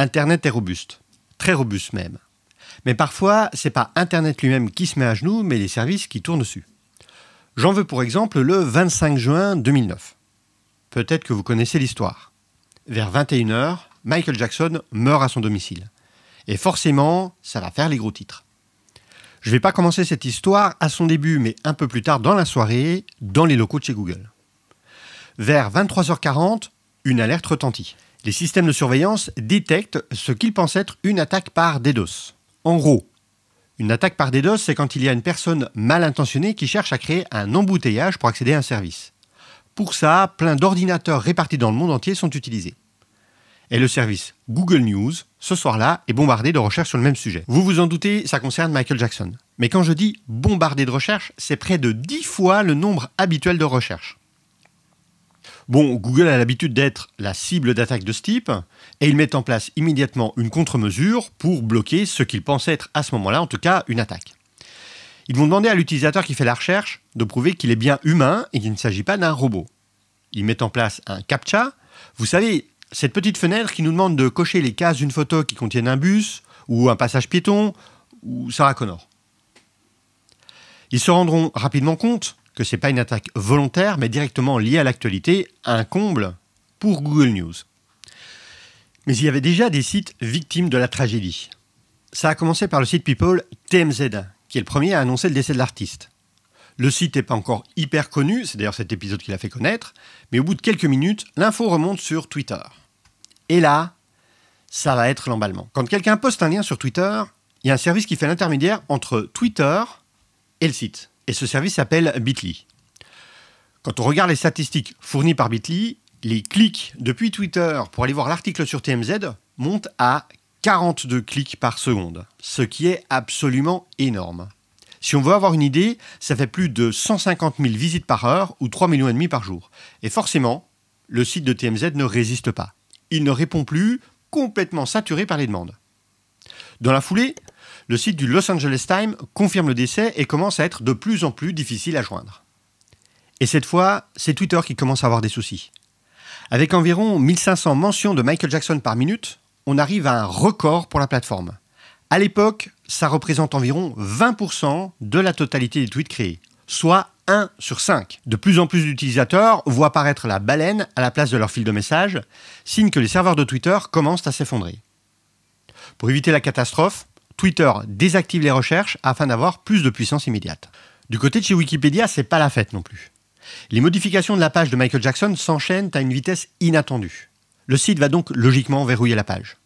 Internet est robuste, très robuste même. Mais parfois, c'est pas Internet lui-même qui se met à genoux, mais les services qui tournent dessus. J'en veux pour exemple le 25 juin 2009. Peut-être que vous connaissez l'histoire. Vers 21h, Michael Jackson meurt à son domicile. Et forcément, ça va faire les gros titres. Je ne vais pas commencer cette histoire à son début, mais un peu plus tard dans la soirée, dans les locaux de chez Google. Vers 23h40, une alerte retentit. Les systèmes de surveillance détectent ce qu'ils pensent être une attaque par DDoS. En gros, une attaque par DDoS, c'est quand il y a une personne mal intentionnée qui cherche à créer un embouteillage pour accéder à un service. Pour ça, plein d'ordinateurs répartis dans le monde entier sont utilisés. Et le service Google News, ce soir-là, est bombardé de recherches sur le même sujet. Vous vous en doutez, ça concerne Michael Jackson. Mais quand je dis bombardé de recherches, c'est près de 10 fois le nombre habituel de recherches. Bon, Google a l'habitude d'être la cible d'attaques de ce type, et ils mettent en place immédiatement une contre-mesure pour bloquer ce qu'ils pensent être à ce moment-là, en tout cas, une attaque. Ils vont demander à l'utilisateur qui fait la recherche de prouver qu'il est bien humain et qu'il ne s'agit pas d'un robot. Ils mettent en place un CAPTCHA. Vous savez, cette petite fenêtre qui nous demande de cocher les cases d'une photo qui contiennent un bus, ou un passage piéton, ou Sarah Connor. Ils se rendront rapidement compte que ce n'est pas une attaque volontaire, mais directement liée à l'actualité, un comble pour Google News. Mais il y avait déjà des sites victimes de la tragédie. Ça a commencé par le site People TMZ, qui est le premier à annoncer le décès de l'artiste. Le site n'est pas encore hyper connu, c'est d'ailleurs cet épisode qui l'a fait connaître, mais au bout de quelques minutes, l'info remonte sur Twitter. Et là, ça va être l'emballement. Quand quelqu'un poste un lien sur Twitter, il y a un service qui fait l'intermédiaire entre Twitter et le site. Et ce service s'appelle Bitly. Quand on regarde les statistiques fournies par Bitly, les clics depuis Twitter pour aller voir l'article sur TMZ montent à 42 clics par seconde, ce qui est absolument énorme. Si on veut avoir une idée, ça fait plus de 150 000 visites par heure ou 3 millions et demi par jour. Et forcément, le site de TMZ ne résiste pas. Il ne répond plus, complètement saturé par les demandes. Dans la foulée, le site du Los Angeles Times confirme le décès et commence à être de plus en plus difficile à joindre. Et cette fois, c'est Twitter qui commence à avoir des soucis. Avec environ 1500 mentions de Michael Jackson par minute, on arrive à un record pour la plateforme. À l'époque, ça représente environ 20% de la totalité des tweets créés, soit 1 sur 5. De plus en plus d'utilisateurs voient apparaître la baleine à la place de leur fil de message, signe que les serveurs de Twitter commencent à s'effondrer. Pour éviter la catastrophe, Twitter désactive les recherches afin d'avoir plus de puissance immédiate. Du côté de chez Wikipédia, c'est pas la fête non plus. Les modifications de la page de Michael Jackson s'enchaînent à une vitesse inattendue. Le site va donc logiquement verrouiller la page.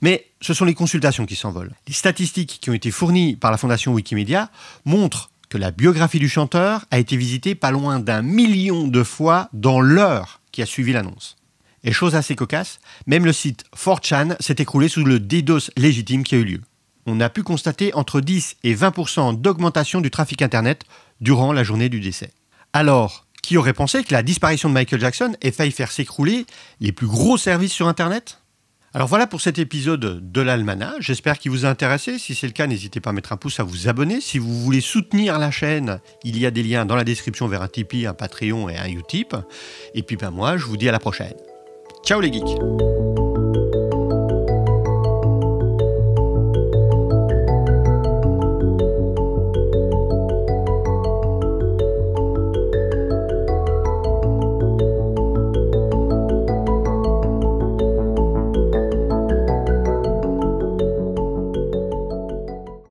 Mais ce sont les consultations qui s'envolent. Les statistiques qui ont été fournies par la fondation Wikimedia montrent que la biographie du chanteur a été visitée pas loin d'un million de fois dans l'heure qui a suivi l'annonce. Et chose assez cocasse, même le site 4chan s'est écroulé sous le DDoS légitime qui a eu lieu on a pu constater entre 10 et 20% d'augmentation du trafic Internet durant la journée du décès. Alors, qui aurait pensé que la disparition de Michael Jackson ait failli faire s'écrouler les plus gros services sur Internet? Alors voilà pour cet épisode de l'Almana. J'espère qu'il vous a intéressé. Si c'est le cas, n'hésitez pas à mettre un pouce, à vous abonner. Si vous voulez soutenir la chaîne, il y a des liens dans la description vers un Tipeee, un Patreon et un Utip. Et puis ben moi, je vous dis à la prochaine. Ciao les geeks